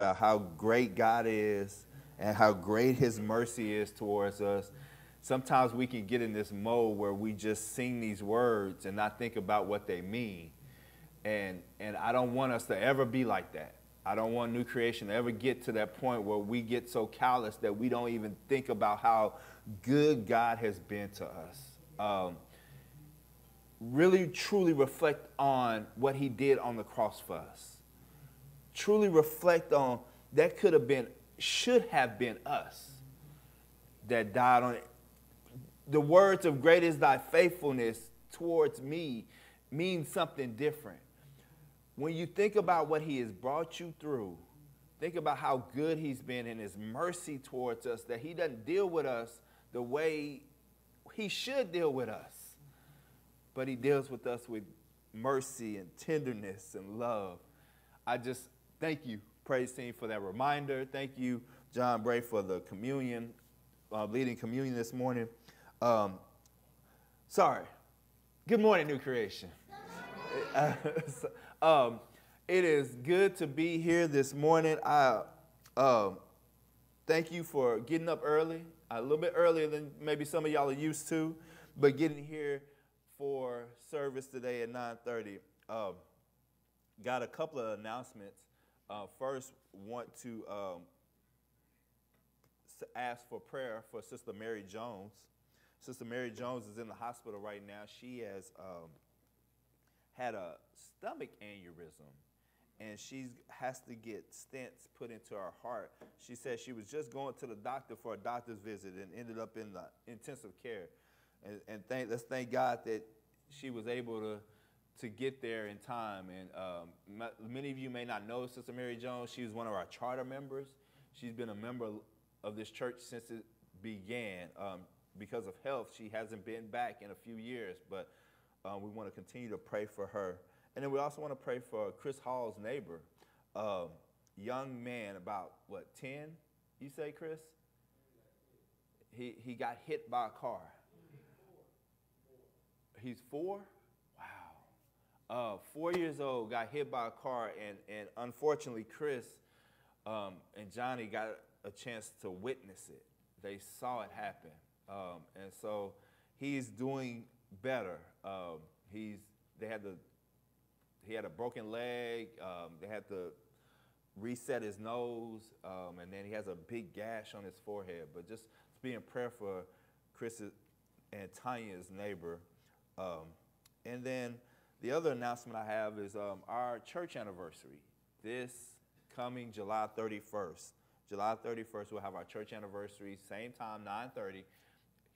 about how great God is and how great His mercy is towards us. Sometimes we can get in this mode where we just sing these words and not think about what they mean. And, and I don't want us to ever be like that. I don't want new creation to ever get to that point where we get so callous that we don't even think about how good God has been to us. Um, really, truly reflect on what He did on the cross for us. Truly reflect on that could have been, should have been us that died on it. The words of great is thy faithfulness towards me mean something different when you think about what he has brought you through, think about how good he's been in his mercy towards us, that he doesn't deal with us the way he should deal with us, but he deals with us with mercy and tenderness and love. I just thank you, praise team, for that reminder. Thank you, John Bray, for the communion, uh, leading communion this morning. Um, sorry. Good morning, New Creation. Um, it is good to be here this morning. I um, thank you for getting up early, a little bit earlier than maybe some of y'all are used to, but getting here for service today at 9:30. Um, got a couple of announcements. Uh, first, want to um, ask for prayer for Sister Mary Jones. Sister Mary Jones is in the hospital right now. She has um, had a stomach aneurysm and she has to get stents put into her heart. She said she was just going to the doctor for a doctor's visit and ended up in the intensive care. And, and thank, let's thank God that she was able to, to get there in time. And um, many of you may not know Sister Mary Jones. She was one of our charter members. She's been a member of this church since it began. Um, because of health, she hasn't been back in a few years, but uh, we want to continue to pray for her. And then we also want to pray for Chris Hall's neighbor, uh, young man, about what, 10, you say, Chris? He, he got hit by a car. He's four? Uh, four years old, got hit by a car, and, and unfortunately, Chris um, and Johnny got a chance to witness it. They saw it happen. Um, and so he's doing better. Um, he's, they had to he had a broken leg. Um, they had to reset his nose, um, and then he has a big gash on his forehead. But just be in prayer for Chris and Tanya's neighbor. Um, and then the other announcement I have is um, our church anniversary. This coming July 31st. July 31st, we'll have our church anniversary, same time, 9:30,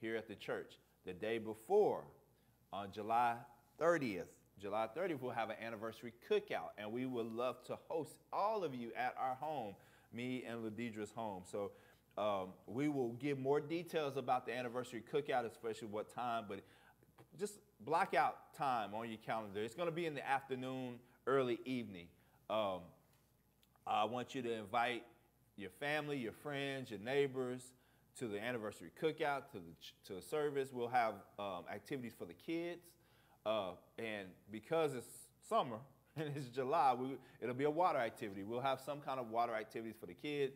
here at the church. The day before, on July 30th, July 30th, we'll have an anniversary cookout, and we would love to host all of you at our home, me and Ladidra's home. So um, we will give more details about the anniversary cookout, especially what time, but just block out time on your calendar. It's going to be in the afternoon, early evening. Um, I want you to invite your family, your friends, your neighbors to the anniversary cookout, to the, to the service. We'll have um, activities for the kids. Uh, and because it's summer and it's July, we, it'll be a water activity. We'll have some kind of water activities for the kids,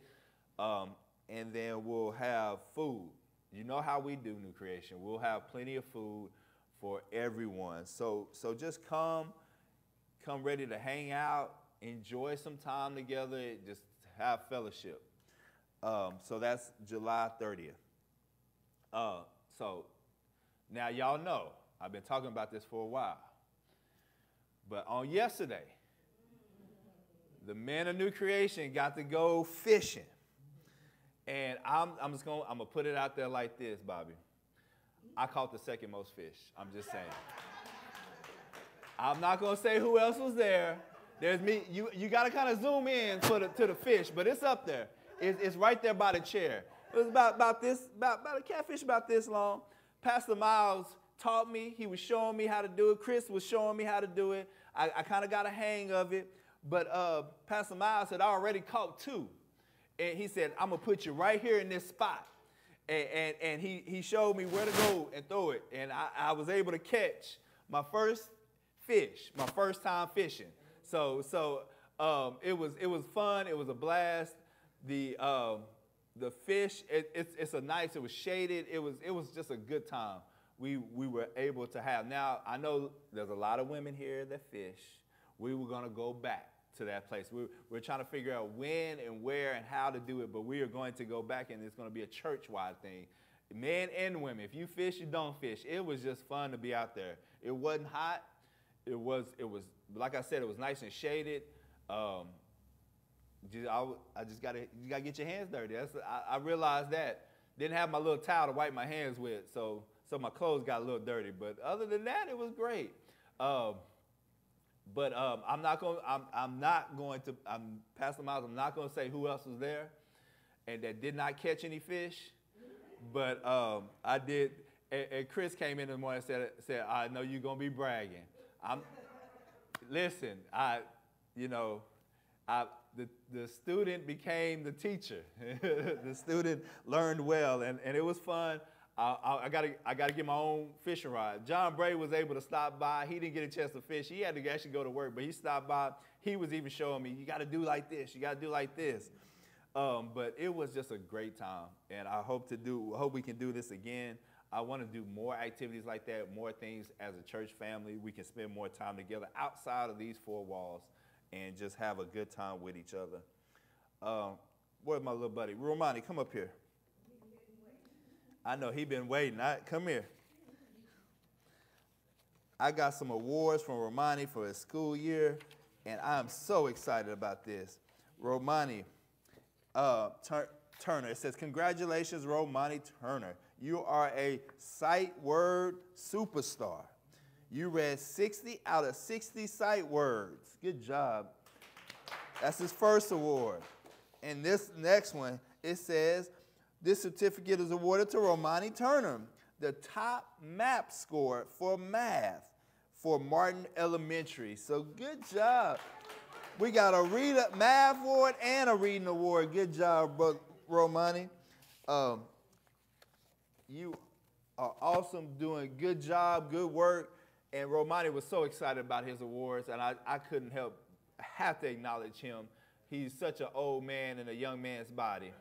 um, and then we'll have food. You know how we do New Creation. We'll have plenty of food for everyone. So, so just come, come ready to hang out, enjoy some time together, just have fellowship. Um, so that's July 30th. Uh, so now y'all know I've been talking about this for a while. But on yesterday, the men of new creation got to go fishing. And I'm, I'm just going to I'm to put it out there like this, Bobby. I caught the second most fish. I'm just saying. I'm not going to say who else was there. There's me. You, you got to kind of zoom in to the, to the fish, but it's up there. It's, it's right there by the chair. It was about, about this, about, about a catfish about this long. Pastor Miles taught me. He was showing me how to do it. Chris was showing me how to do it. I, I kind of got a hang of it. But uh, Pastor Miles I already caught two. And he said, I'm going to put you right here in this spot. And, and, and, he, he showed me where to go and throw it. And I, I was able to catch my first fish, my first time fishing. So, so um, it was it was fun. It was a blast. The um, the fish, it, it's it's a nice. It was shaded. It was it was just a good time. We we were able to have. Now I know there's a lot of women here that fish. We were gonna go back to that place. We're, we're trying to figure out when and where and how to do it, but we are going to go back and it's going to be a church wide thing. Men and women. If you fish, you don't fish. It was just fun to be out there. It wasn't hot. It was, it was like I said, it was nice and shaded. Um, I, I, just gotta, you gotta get your hands dirty. That's, I, I realized that. Didn't have my little towel to wipe my hands with, so, so my clothes got a little dirty. But other than that, it was great. Um, but um, I'm not going. I'm, I'm not going to. I'm Pastor Miles. I'm not going to say who else was there, and that did not catch any fish. But um, I did. And, and, Chris came in the morning and said, "said I know you're going to be bragging." I'm. listen, I, you know, I the the student became the teacher. the student learned well, and and it was fun. I, I, gotta, I gotta get my own fishing rod. John Bray was able to stop by. He didn't get a chance to fish. He had to actually go to work, but he stopped by. He was even showing me, you gotta do like this. You gotta do like this. Um, but it was just a great time, and I hope to do. Hope we can do this again. I want to do more activities like that, more things as a church family. We can spend more time together outside of these four walls, and just have a good time with each other. Um, where's my little buddy Romani? Come up here. I know he been waiting. I, come here. I got some awards from Romani for his school year, and I'm so excited about this. Romani uh, Tur- Turner. It says, Congratulations, Romani Turner. You are a sight word superstar. You read 60 out of 60 sight words. Good job. That's his first award. And this next one, it says, this certificate is awarded to Romani Turner, the top map score for math for Martin Elementary. So good job. We got a read math award and a reading award. Good job, Romani. Um, you are awesome, doing good job, good work. And Romani was so excited about his awards, and I, I couldn't help, have to acknowledge him. He's such an old man in a young man's body.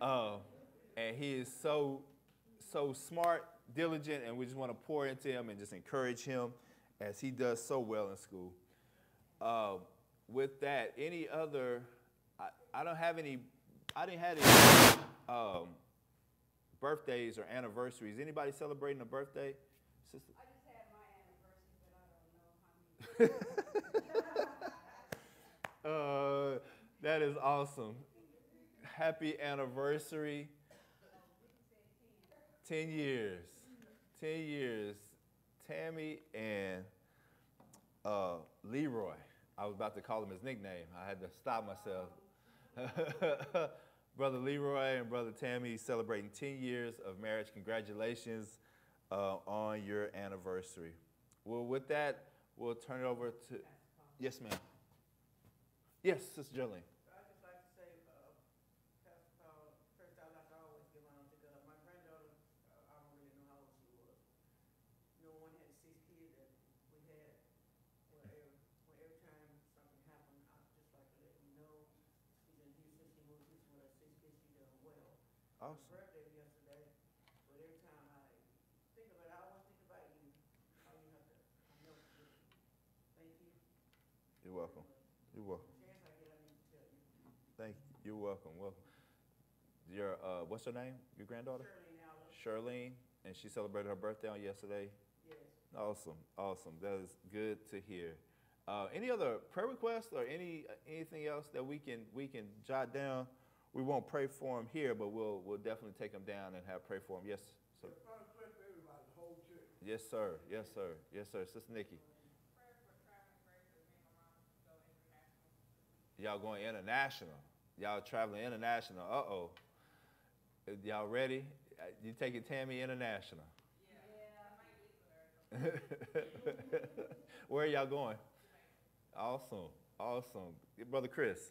Uh, and he is so, so smart, diligent, and we just want to pour into him and just encourage him as he does so well in school. Uh, with that, any other, I, I, don't have any, I didn't have any um, birthdays or anniversaries. Anybody celebrating a birthday? Sister? I just had my anniversary, but I don't know how many. uh, that is awesome. Happy anniversary. 10 years. 10 years. Tammy and uh, Leroy. I was about to call him his nickname. I had to stop myself. Brother Leroy and Brother Tammy celebrating 10 years of marriage. Congratulations uh, on your anniversary. Well, with that, we'll turn it over to. Yes, ma'am. Yes, Sister Jolene. Awesome. birthday yesterday, but every time I think about it, I always think about you. How you have to, I know, thank you. You're welcome. You're welcome. Chance I get, I need to tell you. Thank you. You're welcome. Welcome. Your uh, what's her name? Your granddaughter? Allen, Charlene, and she celebrated her birthday on yesterday. yes. Awesome, awesome. That is good to hear. Uh, any other prayer requests or any uh, anything else that we can we can jot down? We won't pray for him here, but we'll, we'll definitely take him down and have pray for him. Yes, sir. Yes, sir. Yes, sir. Yes, sir. Sister Nikki. Y'all going international. Y'all traveling international. Uh-oh. Y'all ready? Uh, you taking Tammy international? Yeah. Where are y'all going? Awesome. Awesome. Brother Chris.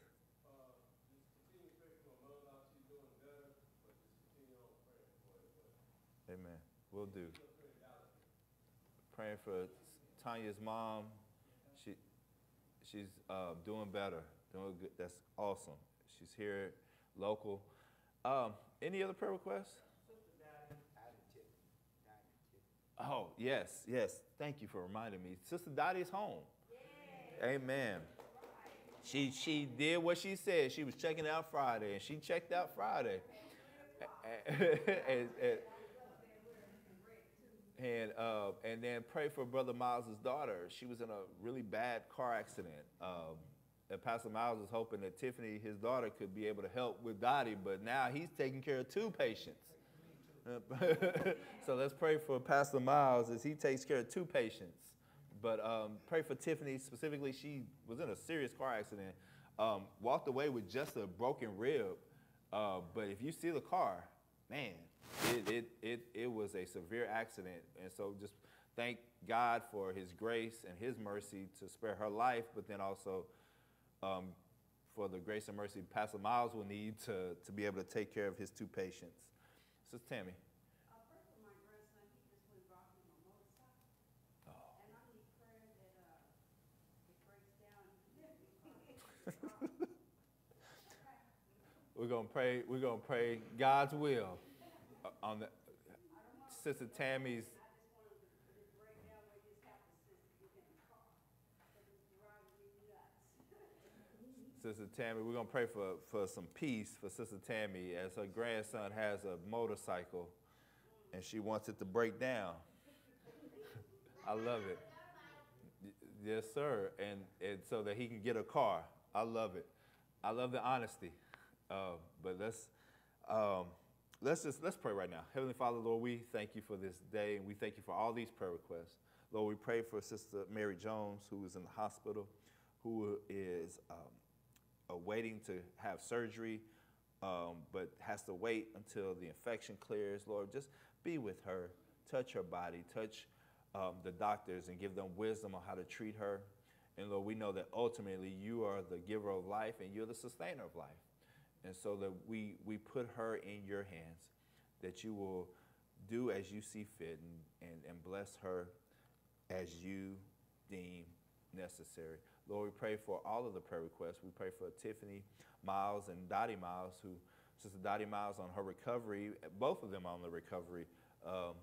Amen. We'll do. Praying for Tanya's mom. She She's uh, doing better, doing good. That's awesome. She's here, local. Um, any other prayer requests? Oh, yes, yes. Thank you for reminding me. Sister Dottie's home. Amen. She she did what she said. She was checking out Friday, and she checked out Friday. and, and, and, uh, and then pray for Brother Miles's daughter. She was in a really bad car accident. Um, and Pastor Miles was hoping that Tiffany, his daughter, could be able to help with Dottie, but now he's taking care of two patients. so let's pray for Pastor Miles as he takes care of two patients. But um, pray for Tiffany specifically. She was in a serious car accident, um, walked away with just a broken rib. Uh, but if you see the car, man, it, it, it, it was a severe accident. And so just thank God for his grace and his mercy to spare her life, but then also um, for the grace and mercy Pastor Miles will need to, to be able to take care of his two patients. Sister Tammy. Uh, pray for my grandson, he just went rocking a motorcycle. Oh. And I need prayer that, uh, it breaks down. and We're gonna pray. We're gonna pray God's will on the Sister Tammy's. To to. Sister Tammy, we're gonna pray for, for some peace for Sister Tammy as her grandson has a motorcycle and she wants it to break down. I love it. Yes, sir. And, and so that he can get a car. I love it. I love the honesty. Uh, but let's, um, let's just, let's pray right now. Heavenly Father, Lord, we thank you for this day and we thank you for all these prayer requests. Lord, we pray for Sister Mary Jones, who is in the hospital, who is um, uh, waiting to have surgery, um, but has to wait until the infection clears. Lord, just be with her, touch her body, touch um, the doctors, and give them wisdom on how to treat her. And Lord, we know that ultimately you are the giver of life and you're the sustainer of life. And so that we, we put her in your hands, that you will do as you see fit and, and, and bless her as you deem necessary. Lord, we pray for all of the prayer requests. We pray for Tiffany Miles and Dottie Miles, who Sister Dottie Miles on her recovery, both of them on the recovery. Um,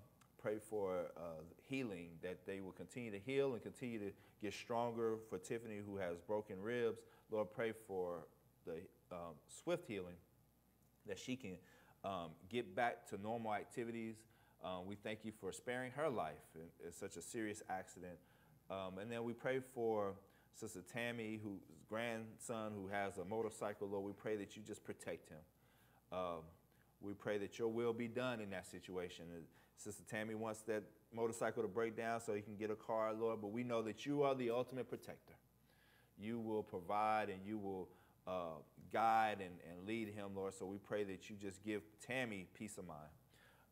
pray for uh, healing, that they will continue to heal and continue to get stronger. For Tiffany, who has broken ribs, Lord, pray for the um, swift healing, that she can um, get back to normal activities. Um, we thank you for sparing her life in, in such a serious accident. Um, and then we pray for Sister Tammy, whose grandson who has a motorcycle. Lord, we pray that you just protect him. Um, we pray that your will be done in that situation. Sister Tammy wants that motorcycle to break down so he can get a car, Lord, but we know that you are the ultimate protector. You will provide and you will uh, guide and, and lead him, Lord. So we pray that you just give Tammy peace of mind.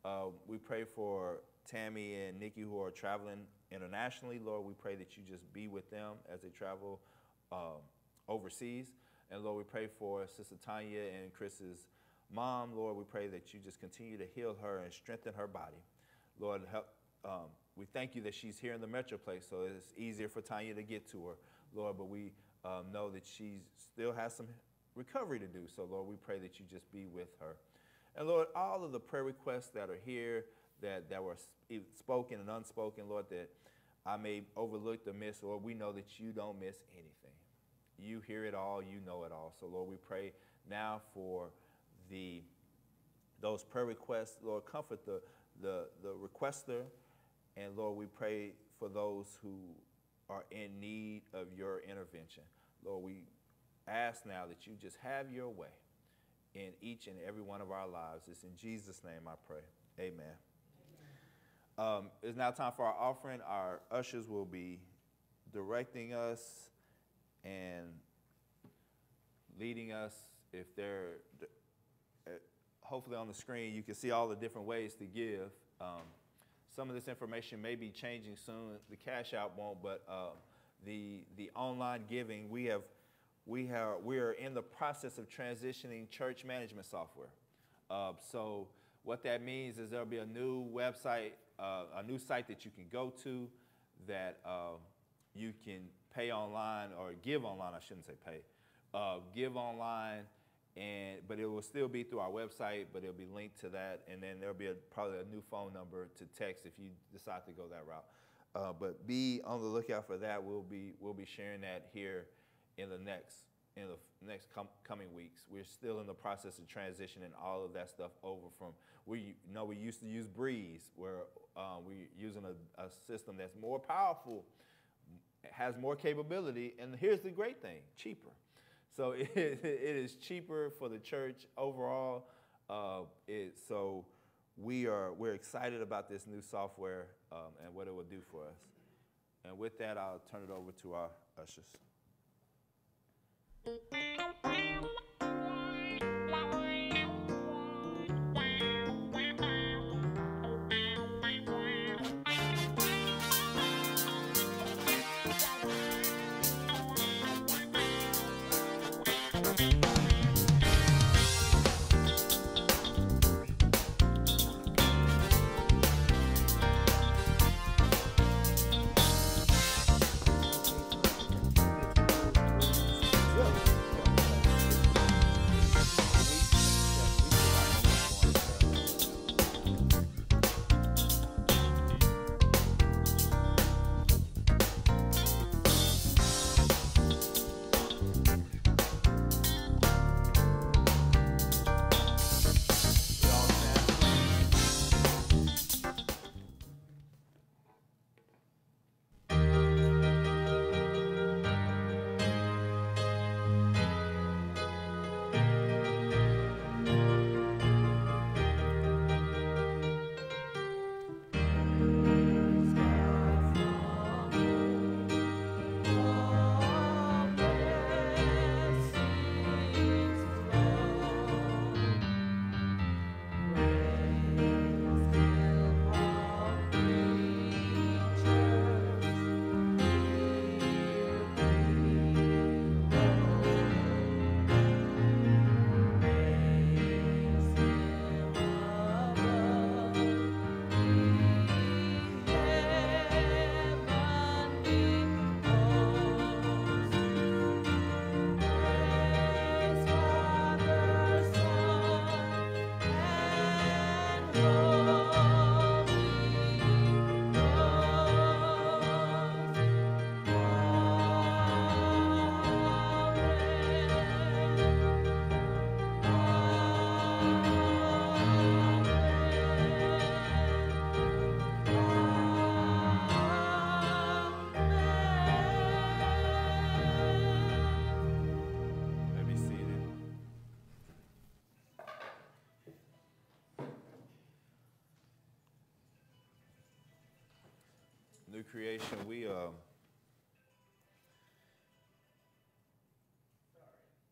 Uh, we pray for Tammy and Nikki who are traveling internationally. Lord, we pray that you just be with them as they travel um, overseas. And Lord, we pray for Sister Tanya and Chris's mom. Lord, we pray that you just continue to heal her and strengthen her body. Lord, help. Um, we thank you that she's here in the Metroplex, so it's easier for Tanya to get to her, Lord. But we um, know that she still has some recovery to do. So, Lord, we pray that you just be with her. And Lord, all of the prayer requests that are here that, that were spoken and unspoken, Lord, that I may overlook the miss, Lord, we know that you don't miss anything. You hear it all, you know it all. So, Lord, we pray now for the those prayer requests. Lord, comfort the, the, the requester. And Lord, we pray for those who are in need of your intervention. Lord, we ask now that you just have your way in each and every one of our lives. It's in Jesus' name I pray. Amen. Um, it's now time for our offering. Our ushers will be directing us and leading us. If they're uh, hopefully on the screen, you can see all the different ways to give. Um, some of this information may be changing soon. The cash out won't, but uh, the the online giving we have we have we are in the process of transitioning church management software. Uh, so what that means is there'll be a new website, uh, a new site that you can go to that uh, you can pay online or give online. I shouldn't say pay. Uh, give online, and but it will still be through our website, but it'll be linked to that, and then there'll be a, probably a new phone number to text if you decide to go that route. Uh, but be on the lookout for that. We'll be we'll be sharing that here in the next in the next com- coming weeks. We're still in the process of transitioning all of that stuff over from we you know we used to use Breeze, where uh, we're using a, a system that's more powerful, has more capability, and here's the great thing: cheaper. So it, it is cheaper for the church overall. Uh, it, so we are we're excited about this new software um, and what it will do for us. And with that, I'll turn it over to our ushers. Let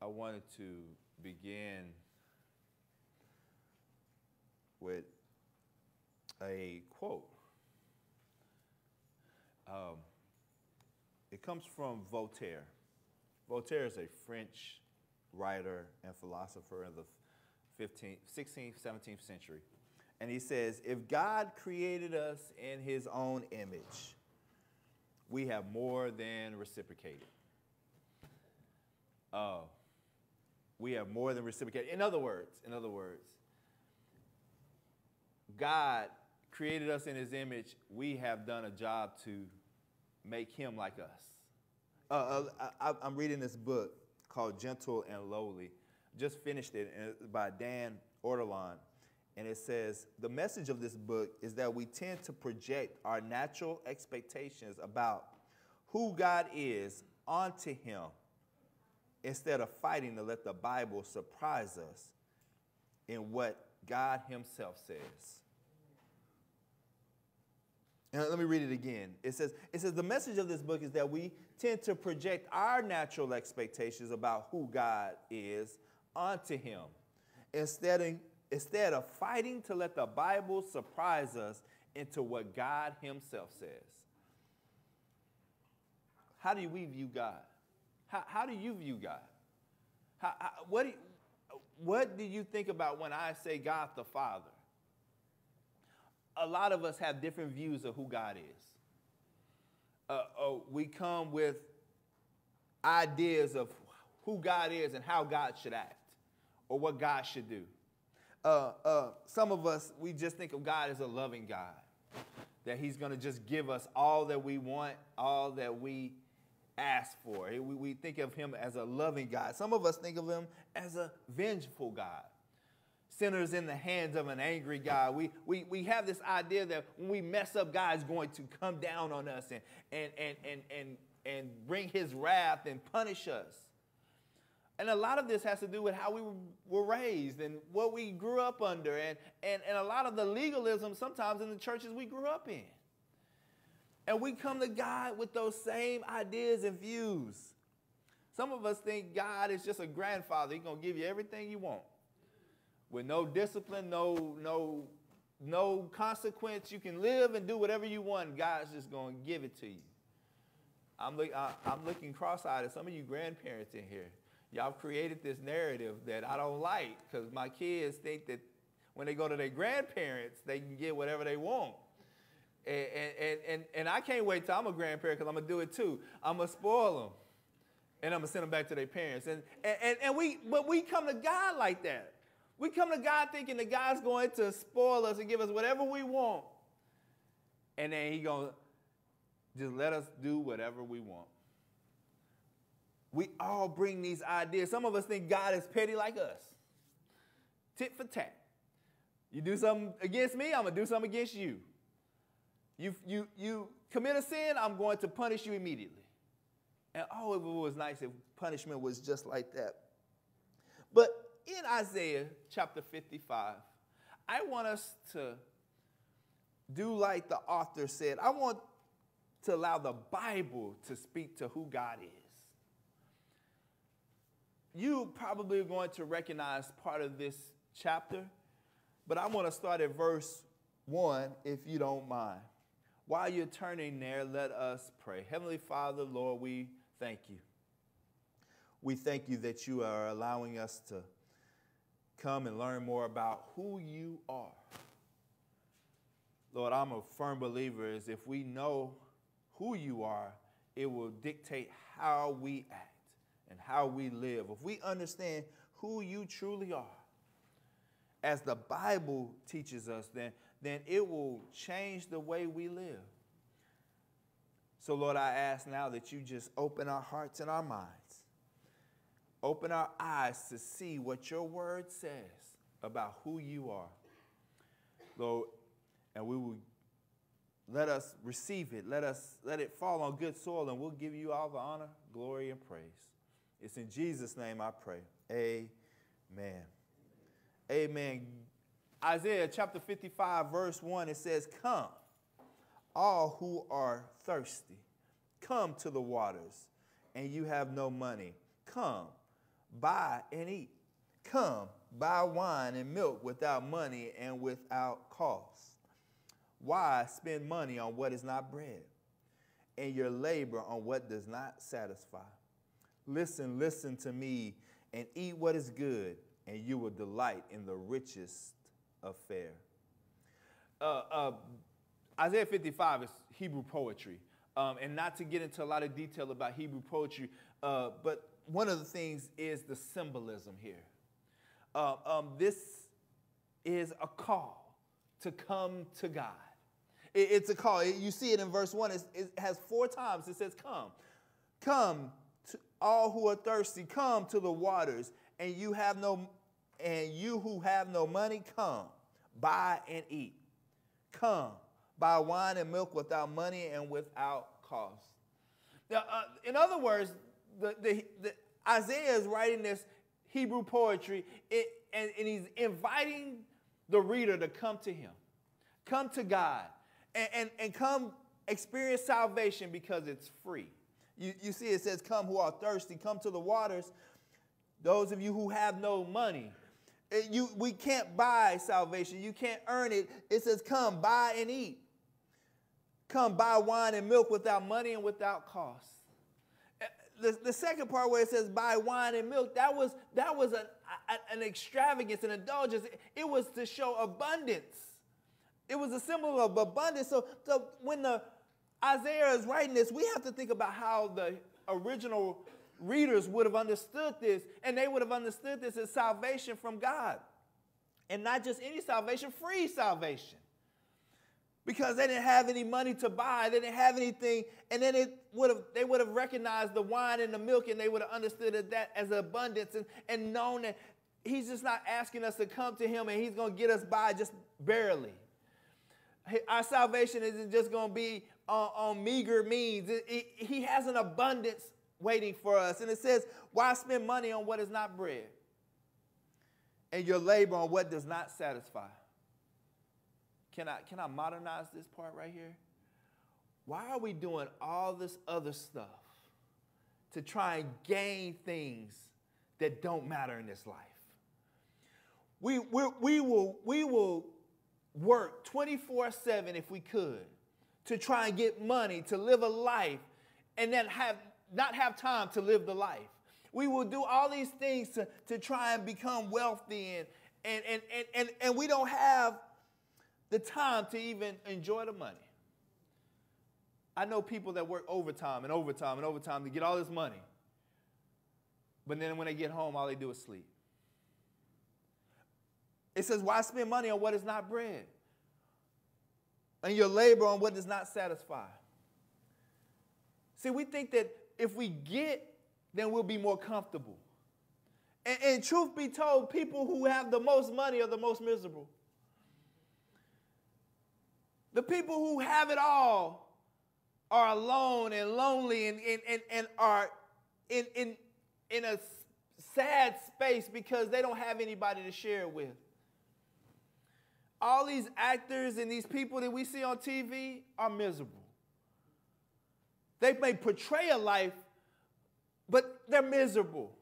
I wanted to begin with a quote. Um, it comes from Voltaire. Voltaire is a French writer and philosopher in the 15th, 16th, 17th century. And he says, if God created us in his own image, we have more than reciprocated. Uh, we have more than reciprocated. In other words, in other words, God created us in his image. We have done a job to make him like us. Uh, uh, I, I'm reading this book called Gentle and Lowly. Just finished it by Dane Ortlund. And it says the message of this book is that we tend to project our natural expectations about who God is onto Him instead of fighting to let the Bible surprise us in what God Himself says. And let me read it again. It says, it says the message of this book is that we tend to project our natural expectations about who God is onto him instead of, instead of fighting to let the Bible surprise us into what God himself says. How do we view God? How, how do you view God? How, how, what, do you, what do you think about when I say God the Father? a lot of us have different views of who God is. Uh, oh, we come with ideas of who God is and how God should act or what God should do. Uh, uh, some of us, we just think of God as a loving God, that He's going to just give us all that we want, all that we ask for. We, we think of Him as a loving God. Some of us think of Him as a vengeful God. Sinners in the hands of an angry God. We, we, we have this idea that when we mess up, God is going to come down on us and, and, and, and, and, and bring His wrath and punish us. And a lot of this has to do with how we were raised and what we grew up under, and, and, and a lot of the legalism sometimes in the churches we grew up in. And we come to God with those same ideas and views. Some of us think God is just a grandfather, He's gonna give you everything you want. With no discipline, no, no, no consequence. You can live and do whatever you want. God's just gonna give it to you. I'm, look, I, I'm looking cross-eyed at some of you grandparents in here y'all created this narrative that I don't like because my kids think that when they go to their grandparents, they can get whatever they want. And, and, and, and I can't wait till I'm a grandparent because I'm going to do it too. I'm going to spoil them. And I'm going to send them back to their parents. And, and, and we, but we come to God like that. We come to God thinking that God's going to spoil us and give us whatever we want. And then He going to just let us do whatever we want. We all bring these ideas. Some of us think God is petty like us. Tit for tat. You do something against me, I'm going to do something against you. You, you, you commit a sin, I'm going to punish you immediately. And oh, it was nice if punishment was just like that. But in Isaiah chapter 55, I want us to do like the author said. I want to allow the Bible to speak to who God is you probably are going to recognize part of this chapter, but I want to start at verse 1 if you don't mind. While you're turning there, let us pray. Heavenly Father, Lord, we thank you. We thank you that you are allowing us to come and learn more about who you are. Lord, I'm a firm believer is if we know who you are, it will dictate how we act and how we live, if we understand who you truly are, as the Bible teaches us, then, then it will change the way we live. So, Lord, I ask now that you just open our hearts and our minds, open our eyes to see what your word says about who you are. Lord, and we will let us receive it. Let us let it fall on good soil, and we'll give you all the honor, glory, and praise. It's in Jesus' name I pray. Amen. Amen. Isaiah chapter 55, verse 1, it says, Come, all who are thirsty, come to the waters, and you have no money. Come, buy and eat. Come, buy wine and milk without money and without cost. Why spend money on what is not bread, and your labor on what does not satisfy? Listen, listen to me, and eat what is good, and you will delight in the richest of fare. Uh, uh, Isaiah 55 is Hebrew poetry. Um, and not to get into a lot of detail about Hebrew poetry, uh, but one of the things is the symbolism here. Uh, um, this is a call to come to God. It, it's a call. You see it in verse 1. it has four times it says, Come. Come to all who are thirsty come to the waters and you have no and you who have no money come buy and eat come buy wine and milk without money and without cost now, uh, in other words the, the, the, isaiah is writing this hebrew poetry it, and, and he's inviting the reader to come to him come to god and, and, and come experience salvation because it's free you, you see, it says, Come who are thirsty, come to the waters. Those of you who have no money. It, eh, you, we can't buy salvation. You can't earn it. It says, Come, buy and eat. Come, buy wine and milk without money and without cost. Eh, the, the second part where it says buy wine and milk, that was, that was an, an extravagance, an indulgence. It was to show abundance. It was a symbol of abundance. So, so when the Isaiah is writing this, we have to think about how the original readers would have understood this, and they would have understood this as salvation from God. And not just any salvation, free salvation. Because they didn't have any money to buy, they didn't have anything, and then it would have they would have recognized the wine and the milk, and they would have understood that as abundance and, and known that he's just not asking us to come to him and he's gonna get us by just barely. Our salvation isn't just gonna be on, on meager means. It, it, he has an abundance waiting for us. And it says, Why spend money on what is not bread? And your labor on what does not satisfy. Can I, can I modernize this part right here? Why are we doing all this other stuff to try and gain things that don't matter in this life? We, we, we, will, we will work 24 7 if we could to try and get money, to live a life, and then have not have time to live the life. We will do all these things to, to try and become wealthy and, and, and, and, and, and we don't have the time to even enjoy the money. I know people that work overtime and overtime and overtime to get all this money. But then when they get home, all they do is sleep. It says, Why spend money on what is not bread? and your labor on what does not satisfy. See, we think that if we get, then we'll be more comfortable. And, and, truth be told, people who have the most money are the most miserable. The people who have it all are alone and lonely and, and, and, and are in, in, in a sad space because they don't have anybody to share it with all these actors and these people that we see on TV are miserable. They may portray a life, but they're miserable.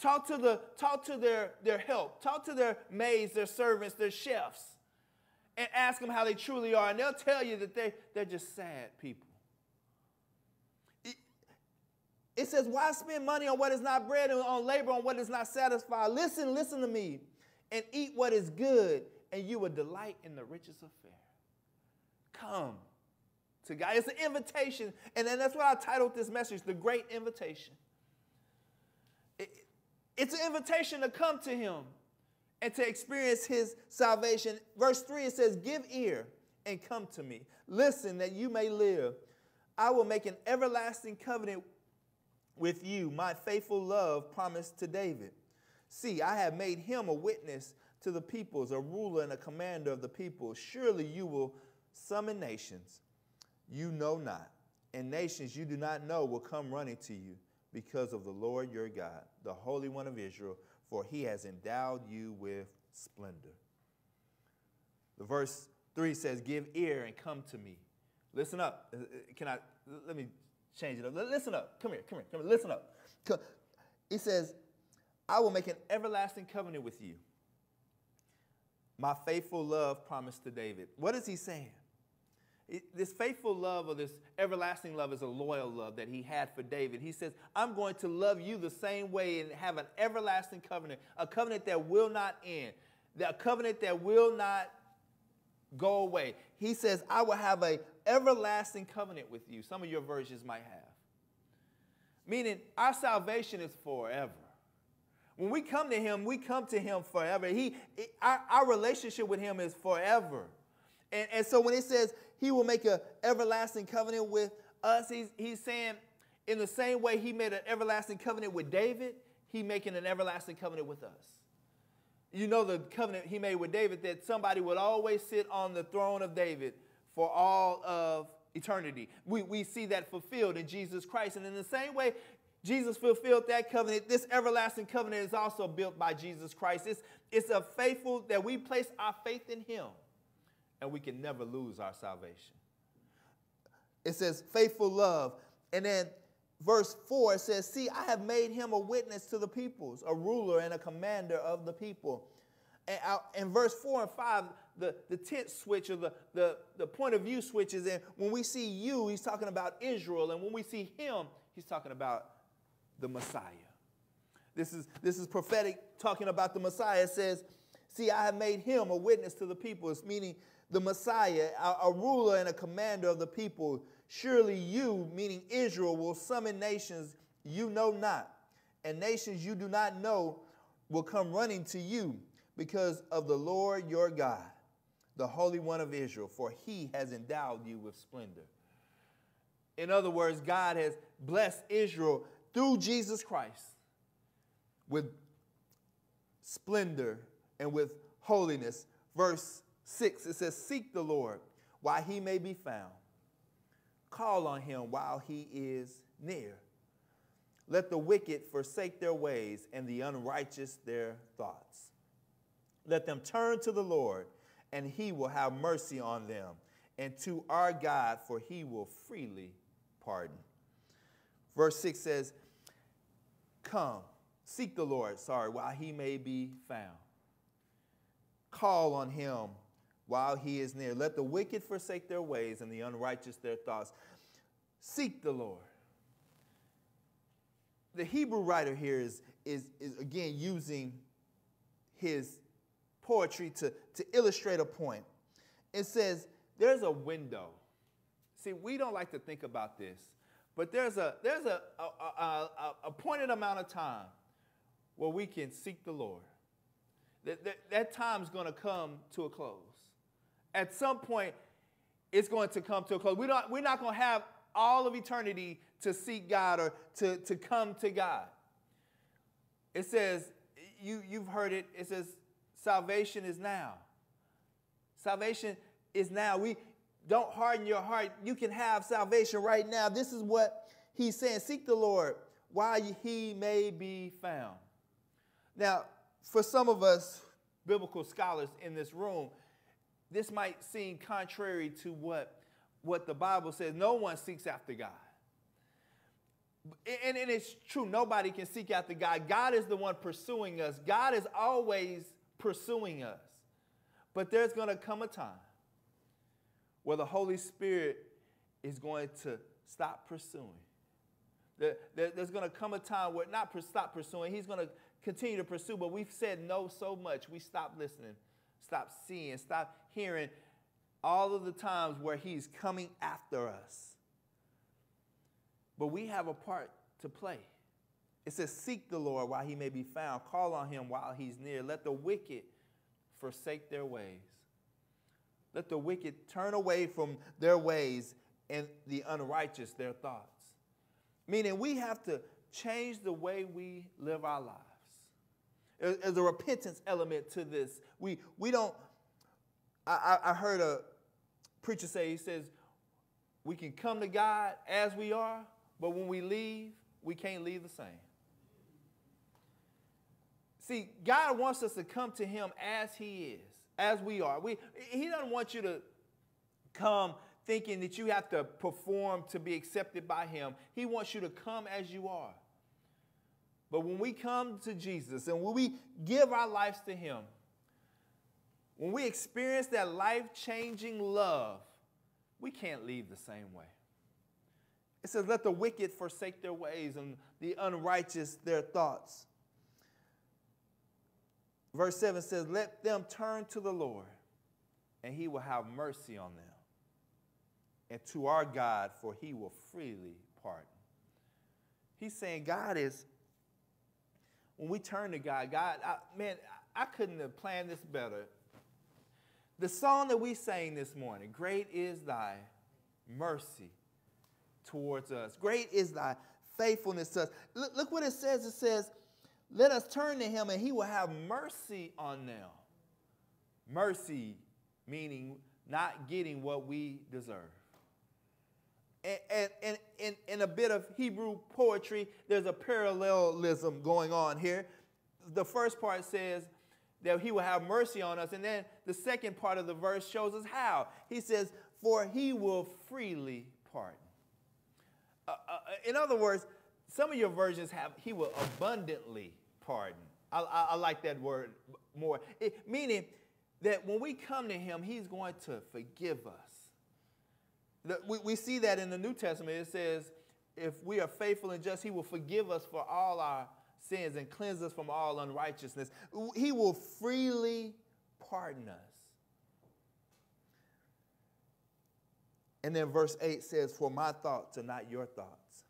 Talk to, the, talk to their, their help, talk to their maids, their servants, their chefs, and ask them how they truly are. And they'll tell you that they, they're just sad people. It, it says, Why spend money on what is not bread and on labor on what is not satisfied? Listen, listen to me, and eat what is good and you will delight in the riches of fare. Come to God. It's an invitation, and then that's what I titled this message, The Great Invitation. It, it's an invitation to come to Him and to experience His salvation. Verse 3 it says, Give ear and come to me. Listen that you may live. I will make an everlasting covenant with you, my faithful love promised to David. See, I have made him a witness to the peoples, a ruler and a commander of the people. Surely you will summon nations you know not, and nations you do not know will come running to you because of the Lord your God, the Holy One of Israel, for he has endowed you with splendor. The verse 3 says, Give ear and come to me. Listen up. Uh, uh, can I, let me change it up. Listen up. Come here, come here, come here. Listen up. It says, I will make an everlasting covenant with you my faithful love promised to David. What is he saying? This faithful love or this everlasting love is a loyal love that he had for David. He says, I'm going to love you the same way and have an everlasting covenant, a covenant that will not end, a covenant that will not go away. He says, I will have an everlasting covenant with you. Some of your versions might have. Meaning, our salvation is forever. When we come to him, we come to him forever. He, our, our relationship with him is forever. And, and so when it says he will make an everlasting covenant with us, he's, he's saying in the same way he made an everlasting covenant with David, he making an everlasting covenant with us. You know the covenant he made with David that somebody would always sit on the throne of David for all of eternity. We, we see that fulfilled in Jesus Christ. And in the same way, Jesus fulfilled that covenant. This everlasting covenant is also built by Jesus Christ. It's, it's a faithful that we place our faith in him and we can never lose our salvation. It says faithful love. And then verse 4 says, See, I have made him a witness to the peoples, a ruler and a commander of the people. And in verse 4 and 5, the, the tent switch or the, the, the point of view switches. And when we see you, he's talking about Israel. And when we see him, he's talking about the Messiah. This is, this is prophetic talking about the Messiah. It says, See, I have made him a witness to the people. It's meaning the Messiah, a, a ruler and a commander of the people. Surely you, meaning Israel, will summon nations you know not, and nations you do not know will come running to you because of the Lord your God, the Holy One of Israel, for he has endowed you with splendor. In other words, God has blessed Israel through Jesus Christ with splendor and with holiness. Verse 6, it says, Seek the Lord while he may be found, call on him while he is near. Let the wicked forsake their ways and the unrighteous their thoughts. Let them turn to the Lord, and he will have mercy on them, and to our God, for he will freely pardon. Verse 6 says, Come, seek the Lord, sorry, while he may be found. Call on him while he is near. Let the wicked forsake their ways and the unrighteous their thoughts. Seek the Lord. The Hebrew writer here is, is, is again using his poetry to, to illustrate a point. It says, There's a window. See, we don't like to think about this, but there's a, there's a, a, a, a appointed amount of time where we can seek the Lord. That, that, that time's going to come to a close. At some point, it's going to come to a close. We don't, we're not going to have all of eternity to seek God or to, to come to God. It says, you, you've heard it, it says, salvation is now. Salvation is now. We don't harden your heart. You can have salvation right now. This is what he's saying. Seek the Lord while he may be found. Now, for some of us biblical scholars in this room, this might seem contrary to what, what the Bible says. No one seeks after God. And, and it's true, nobody can seek after God. God is the one pursuing us, God is always pursuing us. But there's going to come a time where the Holy Spirit is going to stop pursuing. There's going to come a time where not stop pursuing, He's going to continue to pursue, but we've said no so much, we stop listening, stop seeing, stop hearing all of the times where He's coming after us. But we have a part to play. It says, Seek the Lord while he may be found, call on him while he's near. Let the wicked forsake their ways. Let the wicked turn away from their ways and the unrighteous their thoughts. Meaning, we have to change the way we live our lives. There's a repentance element to this. We, we don't, I, I heard a preacher say, he says, we can come to God as we are, but when we leave, we can't leave the same. See, God wants us to come to Him as He is, as we are. We, he doesn't want you to come thinking that you have to perform to be accepted by Him. He wants you to come as you are. But when we come to Jesus and when we give our lives to Him, when we experience that life changing love, we can't leave the same way. It says, Let the wicked forsake their ways and the unrighteous their thoughts. Verse 7 says, Let them turn to the Lord, and he will have mercy on them. And to our God, for he will freely pardon. He's saying, God is, when we turn to God, God, I, man, I couldn't have planned this better. The song that we sang this morning, Great is Thy Mercy towards us. Great is thy faithfulness to us. Look, look what it says. It says, Let us turn to him and he will have mercy on them. Mercy meaning not getting what we deserve. And, and, and, in a bit of Hebrew poetry, there's a parallelism going on here. The first part says that he will have mercy on us, and then the second part of the verse shows us how. He says, For he will freely pardon. Uh, uh, in other words, some of your versions have, he will abundantly pardon. I, I, I like that word more. It, meaning that when we come to him, he's going to forgive us. The, we, we see that in the New Testament. It says, if we are faithful and just, he will forgive us for all our sins and cleanse us from all unrighteousness. He will freely pardon us. And then verse 8 says, For my thoughts are not your thoughts.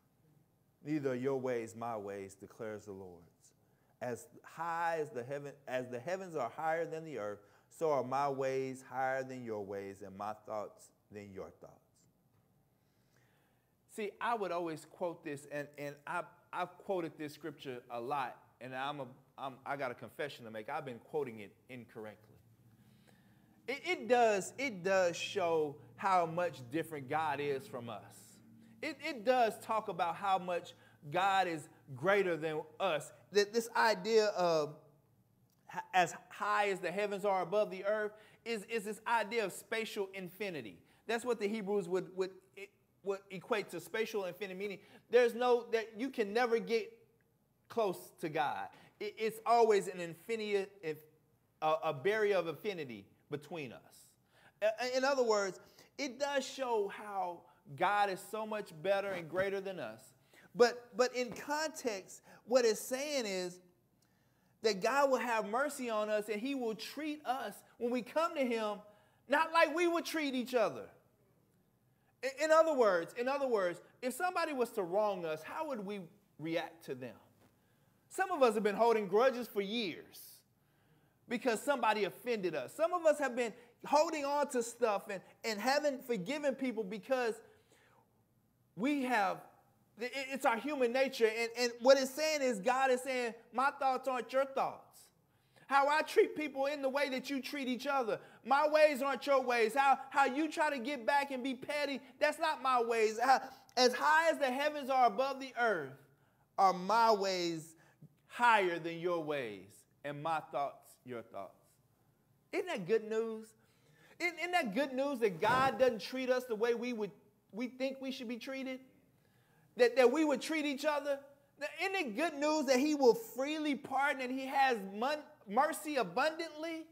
neither are your ways my ways, declares the Lord. As high as the heaven, as the heavens are higher than the earth, so are my ways higher than your ways, and my thoughts than your thoughts. See, I would always quote this, and, and I, I've quoted this scripture a lot, and I'm a, I'm, I got a confession to make. I've been quoting it incorrectly. It, it, does, it does show how much different God is from us. It, it does talk about how much God is greater than us. That this idea of as high as the heavens are above the earth is, is this idea of spatial infinity. That's what the Hebrews would, would, would equate to spatial infinity, meaning there's no, that you can never get close to God. It, it's always an infinity, a, a barrier of infinity between us. In other words, it does show how God is so much better and greater than us. But, but in context, what it's saying is that God will have mercy on us and He will treat us when we come to Him not like we would treat each other. In, other words, in other words, if somebody was to wrong us, how would we react to them? Some of us have been holding grudges for years because somebody offended us. Some of us have been holding on to stuff and, and haven't forgiven people because we have it's our human nature. And, and what it's saying is, God is saying, My thoughts aren't your thoughts. How I treat people in the way that you treat each other. My ways aren't your ways. How, how you try to get back and be petty, that's not my ways. As high as the heavens are above the earth, are my ways higher than your ways, and my thoughts your thoughts. Isn't that good news? Isn't, isn't that good news that God doesn't treat us the way we would we think we should be treated? that, that we would treat each other? Isn't it good news that He will freely pardon and He has mercy abundantly?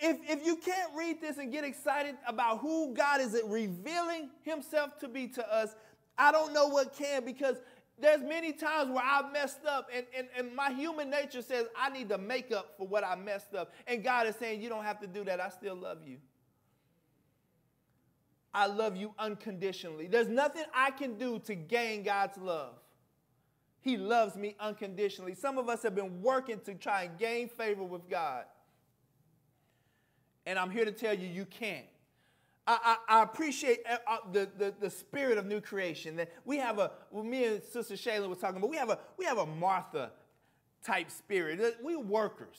If, if you can't read this and get excited about who God is revealing Himself to be to us, I don't know what can because there's many times where I've messed up and, and, and my human nature says I need to make up for what I messed up. And God is saying, You don't have to do that. I still love you. I love you unconditionally. There's nothing I can do to gain God's love. He loves me unconditionally. Some of us have been working to try and gain favor with God. And I'm here to tell you, you can't. I, I, I appreciate uh, uh, the, the, the, spirit of new creation. That we have a, well, me and Sister Shayla was talking about, we have a, we have a Martha type spirit. We workers.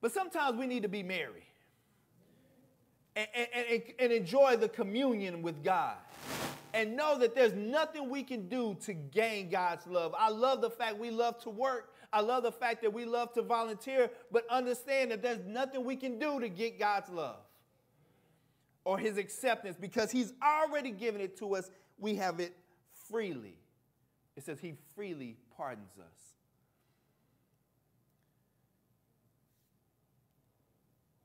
But sometimes we need to be Mary and, and, and enjoy the communion with God and know that there's nothing we can do to gain God's love. I love the fact we love to work. I love the fact that we love to volunteer, but understand that there's nothing we can do to get God's love or his acceptance because he's already given it to us. We have it freely. It says he freely pardons us.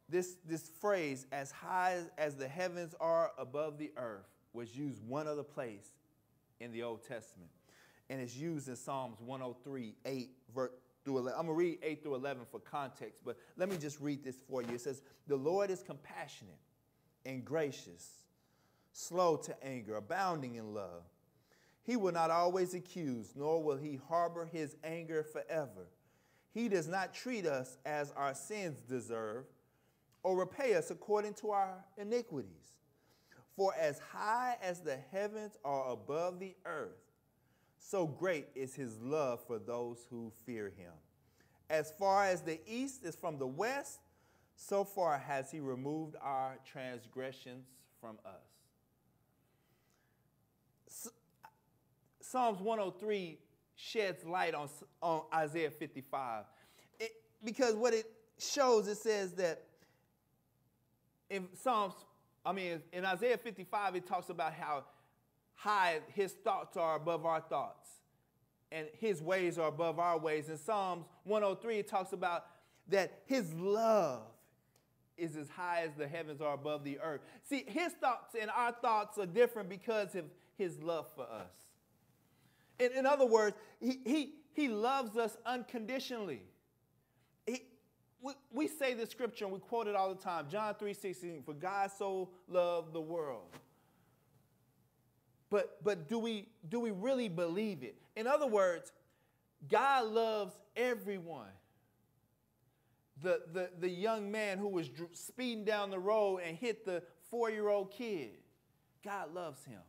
this, this phrase, as high as the heavens are above the earth, was used one other place in the Old Testament. And it's used in Psalms 103, 8 through 11. I'm going to read 8 through 11 for context, but let me just read this for you. It says, The Lord is compassionate and gracious, slow to anger, abounding in love. He will not always accuse, nor will he harbor his anger forever. He does not treat us as our sins deserve or repay us according to our iniquities. For as high as the heavens are above the earth, so great is his love for those who fear him. As far as the east is from the west, so far has he removed our transgressions from us. Psalms 103 sheds light on, on Isaiah 55 it, because what it shows, it says that in Psalms, I mean, in Isaiah 55, it talks about how high his thoughts are above our thoughts and his ways are above our ways. In Psalms 103, it talks about that his love is as high as the heavens are above the earth. See, his thoughts and our thoughts are different because of his love for us. In, in other words, he, he, he loves us unconditionally we, we say this scripture and we quote it all the time. John 3:16, for God so loved the world But but do we do we really believe it? In other words, God loves everyone. The, the, the young man who was speeding down the road and hit the four year old kid, God loves him.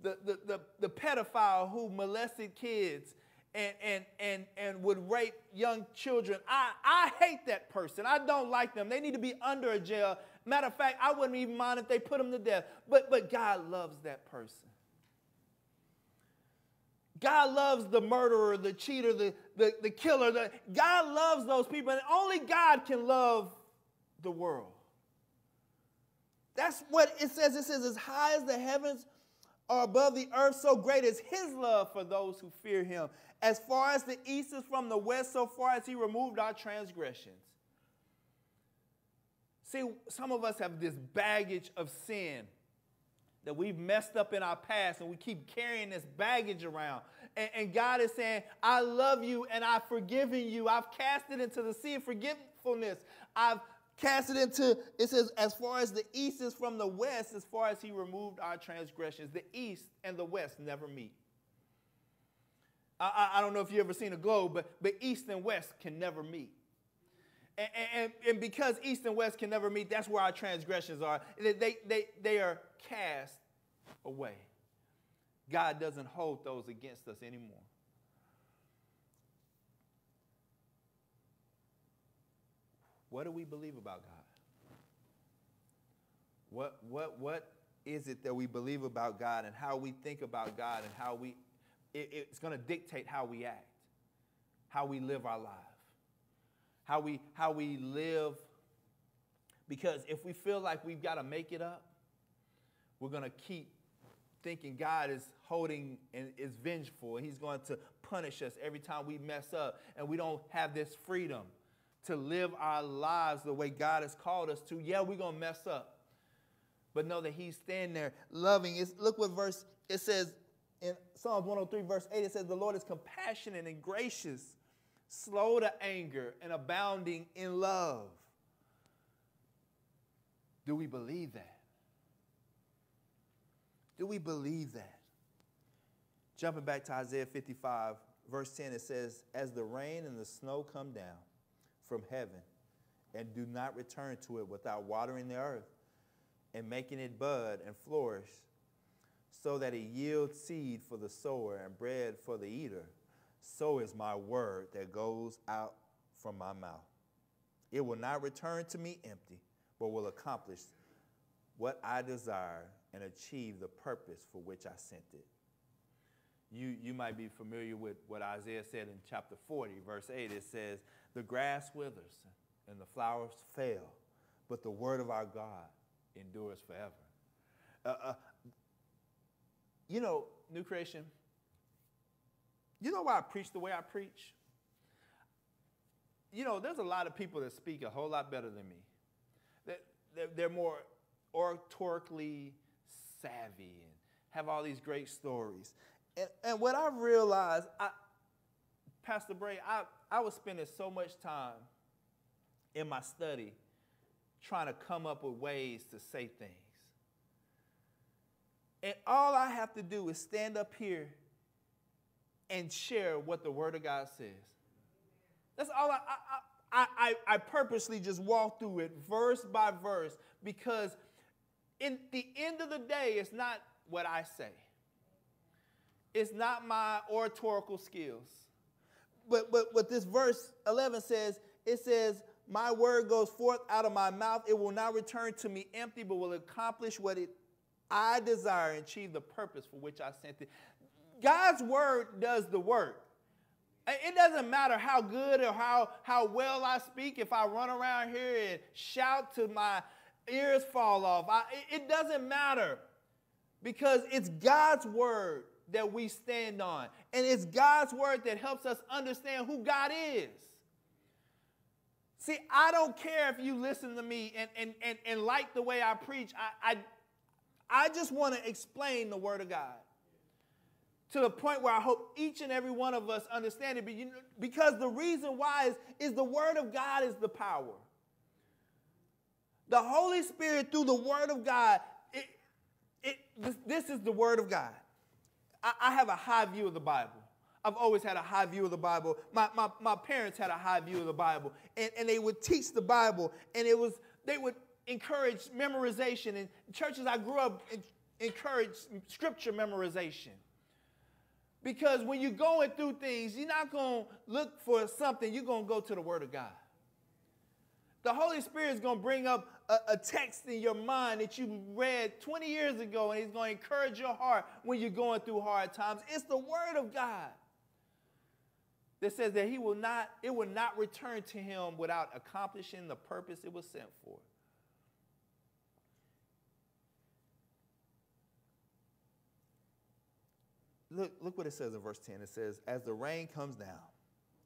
The, the, the, the pedophile who molested kids and, and, and, and would rape young children, I, I hate that person. I don't like them. They need to be under a jail. Matter of fact, I wouldn't even mind if they put them to death. But, but God loves that person. God loves the murderer, the cheater, the, the, the killer. The, God loves those people, and only God can love the world. That's what it says. It says, as high as the heavens are above the earth, so great is his love for those who fear him. As far as the east is from the west, so far as he removed our transgressions. See, some of us have this baggage of sin that we've messed up in our past and we keep carrying this baggage around. And, and, God is saying, I love you and I've forgiven you. I've cast it into the sea of forgetfulness. I've cast it into, it says, as far as the east is from the west, as far as he removed our transgressions. The east and the west never meet. I, I, don't know if you've ever seen a globe, but, but east and west can never meet. And, and, and, because east and west can never meet, that's where our transgressions are. They, they, they are cast away. God doesn't hold those against us anymore. What do we believe about God? What, what, what is it that we believe about God and how we think about God and how we, it, it's going to dictate how we act, how we live our life, how we, how we live. Because if we feel like we've got to make it up, we're going to keep thinking God is holding and is vengeful he's going to punish us every time we mess up and we don't have this freedom to live our lives the way God has called us to. Yeah, we're going to mess up. But know that he's standing there loving. It's, look what verse it says in Psalms 103, verse 8. It says, The Lord is compassionate and gracious, slow to anger, and abounding in love. Do we believe that? Do we believe that? Jumping back to Isaiah 55, verse 10, it says, As the rain and the snow come down from heaven and do not return to it without watering the earth and making it bud and flourish, so that it yields seed for the sower and bread for the eater, so is my word that goes out from my mouth. It will not return to me empty, but will accomplish what I desire and achieve the purpose for which I sent it. You, you might be familiar with what Isaiah said in chapter 40, verse 8. It says, The grass withers and the flowers fail, but the word of our God endures forever. Uh, uh, you know, new creation, you know why I preach the way I preach? You know, there's a lot of people that speak a whole lot better than me. They're, they're more oratorically savvy and have all these great stories. And, and what I realized, I, Pastor Bray, I, I was spending so much time in my study trying to come up with ways to say things. And all I have to do is stand up here and share what the Word of God says. That's all I, I, I, I, purposely just walk through it verse by verse because in the end of the day, it's not what I say. It's not my oratorical skills. But, but what this verse 11 says, it says, My word goes forth out of my mouth. It will not return to me empty, but will accomplish what it I desire and achieve the purpose for which I sent it. God's word does the work. It doesn't matter how good or how, how well I speak, if I run around here and shout to my ears fall off. I, it doesn't matter because it's God's word that we stand on. And it's God's word that helps us understand who God is. See, I don't care if you listen to me and, and, and, and like the way I preach. I, I, I just want to explain the word of God to the point where I hope each and every one of us understand it. Because the reason why is, is the word of God is the power. The Holy Spirit, through the Word of God, it, it, this, this is the Word of God. I, I have a high view of the Bible. I've always had a high view of the Bible. My, my, my parents had a high view of the Bible, and, and they would teach the Bible, and it was they would encourage memorization. And churches I grew up in, encouraged scripture memorization. Because when you're going through things, you're not going to look for something, you're going to go to the Word of God. The Holy Spirit is going to bring up a, a, text in your mind that you read 20 years ago, and He's going to encourage your heart when you're going through hard times. It's the Word of God that says that He will not, it will not return to Him without accomplishing the purpose it was sent for. Look, look what it says in verse 10. It says, As the rain comes down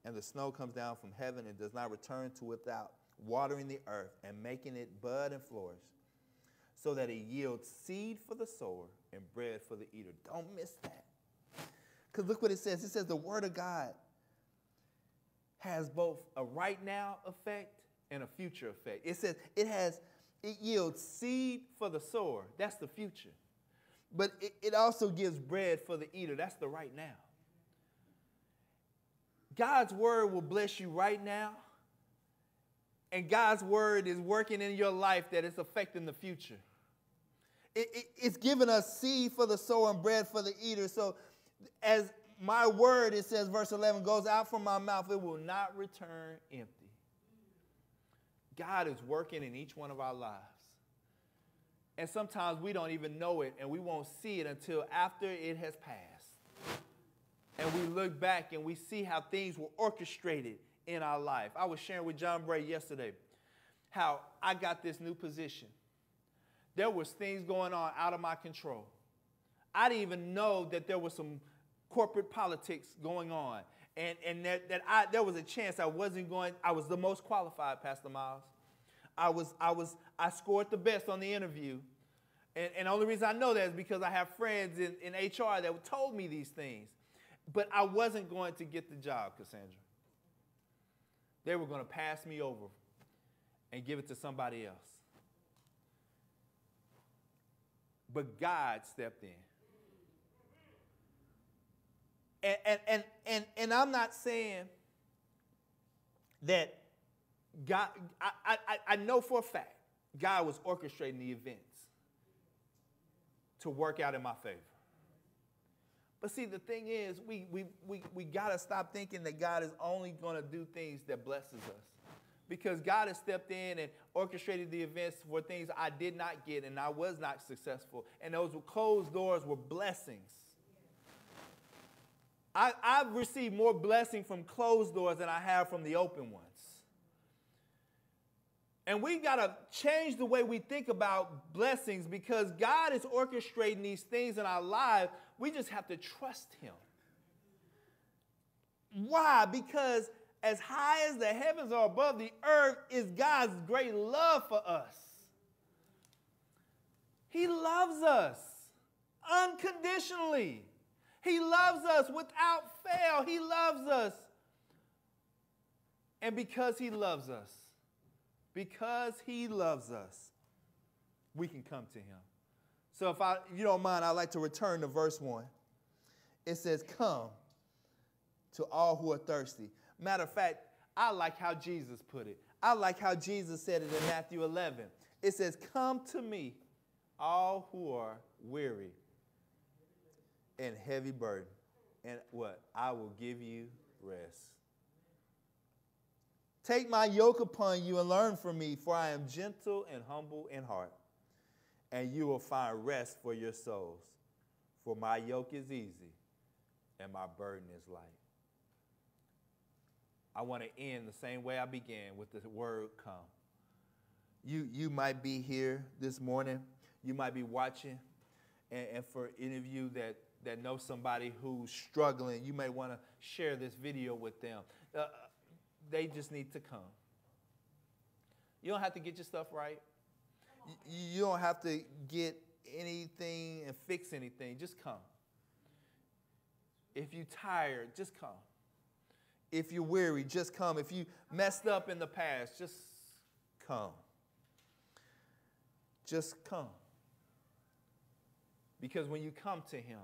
and the snow comes down from heaven and does not return to without watering the earth and making it bud and flourish, so that it yields seed for the sower and bread for the eater. Don't miss that. Because look what it says. It says the word of God has both a right now effect and a future effect. It says it has it yields seed for the sower. That's the future. But it, it also gives bread for the eater. That's the right now. God's word will bless you right now. And God's word is working in your life that it's affecting the future. It, it, it's giving us seed for the sower and bread for the eater. So, as my word, it says, verse 11, goes out from my mouth, it will not return empty. God is working in each one of our lives. And sometimes we don't even know it and we won't see it until after it has passed. And we look back and we see how things were orchestrated in our life. I was sharing with John Bray yesterday how I got this new position. There was things going on out of my control. I didn't even know that there was some corporate politics going on. And, and that, that I, there was a chance I wasn't going, I was the most qualified, Pastor Miles. I was, I was, I scored the best on the interview. And, and the only reason I know that is because I have friends in, in HR that told me these things. But I wasn't going to get the job, Cassandra. They were going to pass me over and give it to somebody else. But God stepped in. And, and, and, and, and I'm not saying that God, I, I, I know for a fact, God was orchestrating the events to work out in my favor. But see, the thing is, we, we, we, we got to stop thinking that God is only going to do things that blesses us. Because God has stepped in and orchestrated the events for things I did not get and I was not successful. And those closed doors were blessings. I, I've received more blessing from closed doors than I have from the open ones. And we got to change the way we think about blessings because God is orchestrating these things in our life. We just have to trust Him. Why? Because as high as the heavens are above the earth is God's great love for us. He loves us unconditionally. He loves us without fail. He loves us. And because He loves us, because he loves us, we can come to him. So if I you don't mind, I'd like to return to verse 1. It says, Come to all who are thirsty. Matter of fact, I like how Jesus put it. I like how Jesus said it in Matthew 11. It says, Come to me, all who are weary and heavy burden, and what? I will give you rest. Take my yoke upon you and learn from me, for I am gentle and humble in heart, and you will find rest for your souls. For my yoke is easy and my burden is light. I want to end the same way I began with the word come. You, you might be here this morning, you might be watching, and, and for any of you that, that know somebody who's struggling, you may want to share this video with them. Uh, they just need to come. You don't have to get your stuff right. You don't have to get anything and fix anything. Just come. If you're tired, just come. If you're weary, just come. If you messed up in the past, just come. Just come. Because when you come to Him,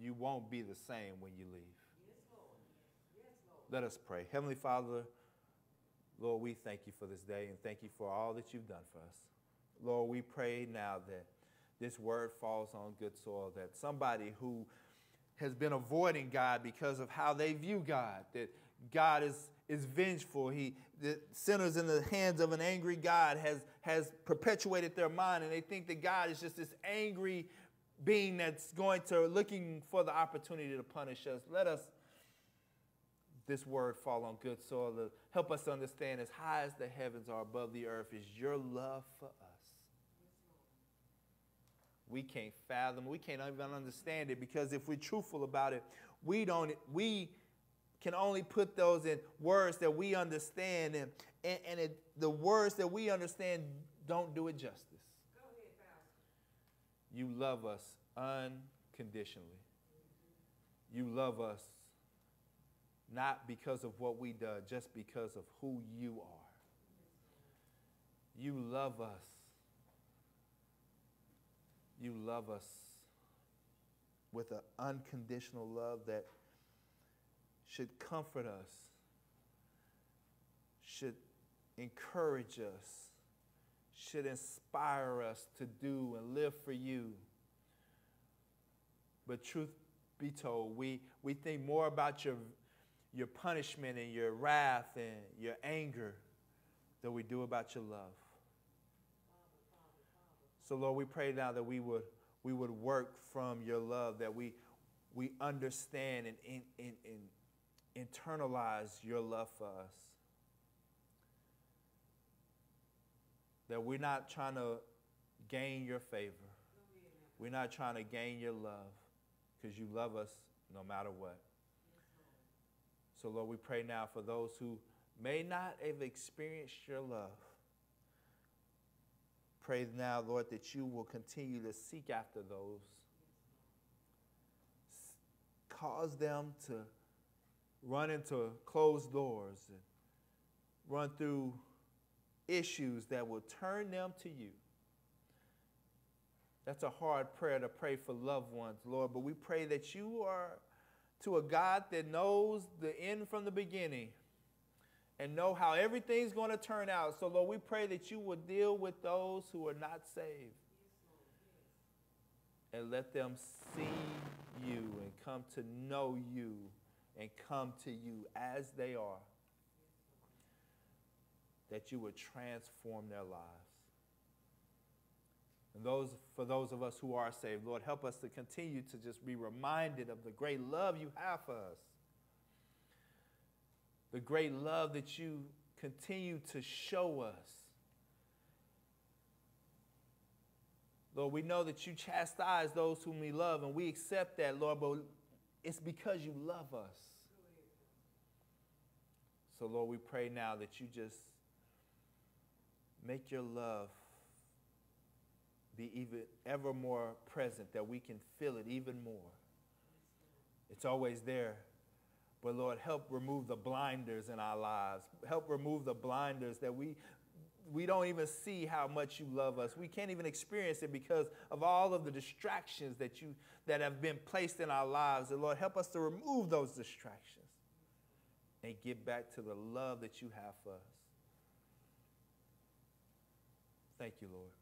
you won't be the same when you leave. Yes, Lord. Yes, Lord. Let us pray. Heavenly Father, Lord, we thank you for this day and thank you for all that you've done for us. Lord, we pray now that this word falls on good soil, that somebody who has been avoiding God because of how they view God, that God is, is vengeful. He, the sinners in the hands of an angry God has, has perpetuated their mind, and they think that God is just this angry being that's going to looking for the opportunity to punish us. Let us this word fall on good soil. Help us understand as high as the heavens are above the earth is your love for us. We can't fathom, we can't even understand it because if we're truthful about it, we don't we can only put those in words that we understand and, and, and it, the words that we understand don't do it justice. Ahead. You love us unconditionally. You love us not because of what we done, just because of who you are. You love us. You love us with an unconditional love that should comfort us, should encourage us, should inspire us to do and live for you. But truth be told, we, we think more about your, your punishment and your wrath and your anger than we do about your love. So, Lord, we pray now that we would, we would work from your love, that we, we understand and, and, and, and internalize your love for us. That we're not trying to gain your favor. We're not trying to gain your love because you love us no matter what. So, Lord, we pray now for those who may not have experienced your love. Pray now, Lord, that you will continue to seek after those. Cause them to run into closed doors and run through issues that will turn them to you. That's a hard prayer to pray for loved ones, Lord, but we pray that you are to a God that knows the end from the beginning and know how everything's going to turn out. So, Lord, we pray that you will deal with those who are not saved and let them see you and come to know you and come to you as they are. That you would transform their lives. And those for those of us who are saved, Lord, help us to continue to just be reminded of the great love you have for us. The great love that you continue to show us. Lord, we know that you chastise those whom we love, and we accept that, Lord, but it's because you love us. So, Lord, we pray now that you just make your love be even ever more present, that we can feel it even more. It's always there. But Lord, help remove the blinders in our lives. Help remove the blinders that we we don't even see how much you love us. We can't even experience it because of all of the distractions that you that have been placed in our lives. And Lord, help us to remove those distractions and get back to the love that you have for us. Thank you, Lord.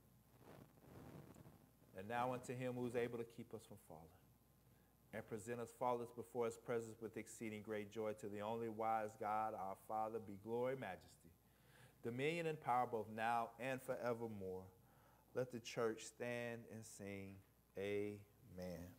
And now unto him who is able to keep us from falling and present us faultless before his presence with exceeding great joy to the only wise God, our Father, be glory, majesty, dominion, and power both now and forevermore. Let the church stand and sing, Amen.